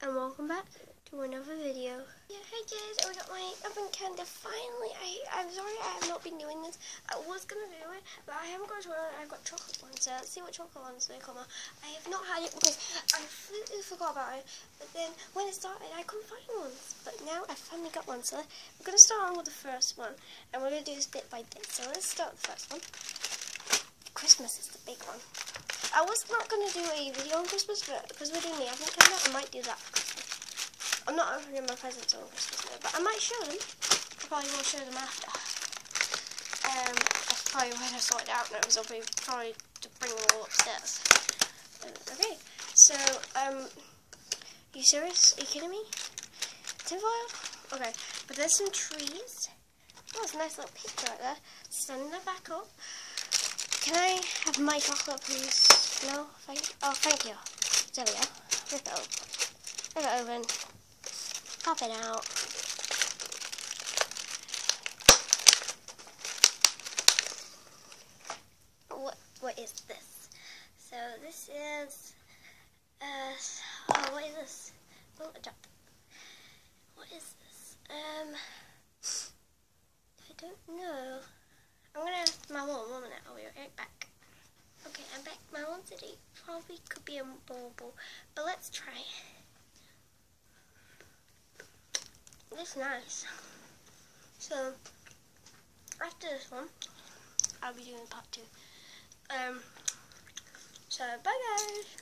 and welcome back to another video. Yeah, hey guys, I got my advent calendar finally. I, I'm sorry I have not been doing this. I was going to do it, but I haven't got one. I've got chocolate ones, so let's see what chocolate ones they come out. I have not had it because I completely forgot about it, but then when it started, I couldn't find ones. But now I finally got one, so we're going to start on with the first one, and we're going to do this bit by bit. So let's start with the first one. Christmas is the big one. I was not going to do a video on Christmas, but because we're doing the advent calendar, I might do that for Christmas. I'm not opening my presents on Christmas now, but I might show them. I probably will show them after. Um, that's probably when I sort it out now, because I'll be probably to bring them all upstairs. Um, okay, so, um, you serious? Are you kidding me? Tinfoil? Okay, but there's some trees. Oh, it's a nice little picture right there. Stand that back up. Can I have my chocolate, please? No? Thank Oh, thank you. There we go. Rip it open. Rip it open. Pop it out. What, what is this? So this is, uh, oh, what is this? Oh, a drop. What is this? Um, I don't know. I'm gonna ask my mom one minute. I'll be right back. Okay, I'm back. My mom said it probably could be a bauble, but let's try. It's nice. So after this one, I'll be doing part two. Um. So bye guys.